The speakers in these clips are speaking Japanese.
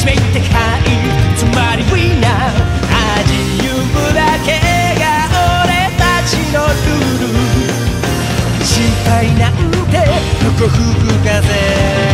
締めてかい。つまり We now 味ゆくだけが俺たちのルール。心配なんて横吹く風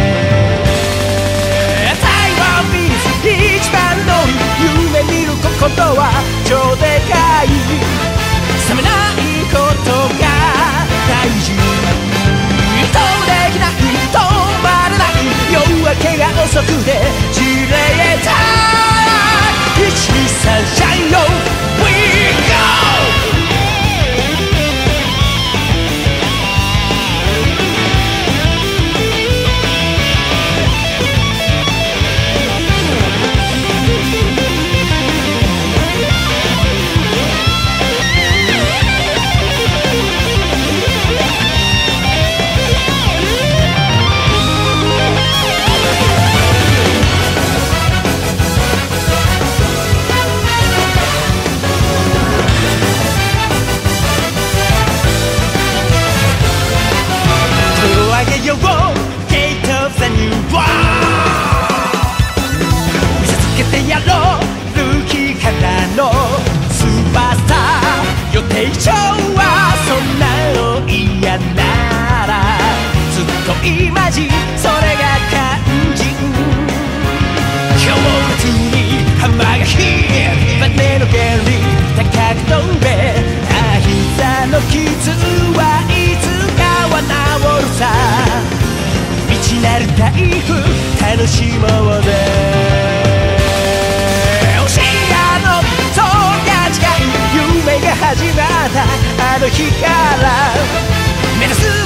イマジンそれが肝心強烈にハマーがヒーバネの原理高く飛べあ膝の傷はいつかは治るさ。未知なる台風楽しもうぜ教えのそんな近い夢が始まったあの日から目指す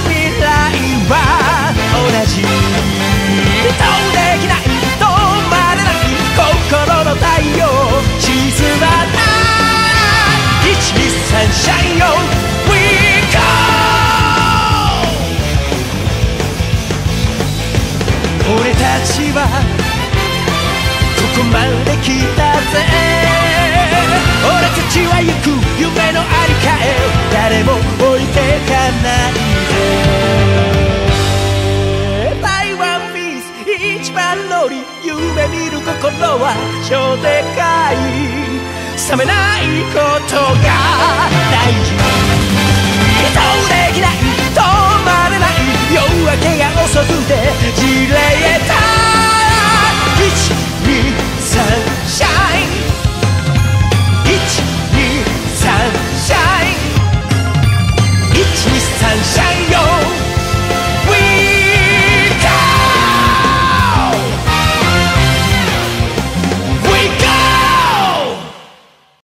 ちはここまで来たぜ。俺たちは行く夢のありかへ誰も置いてかないぜ。台湾ビーズ一番乗り夢見る心は超でかい。冷めないことが大事。どうできない止まれない。夜明けが遅くて地雷へ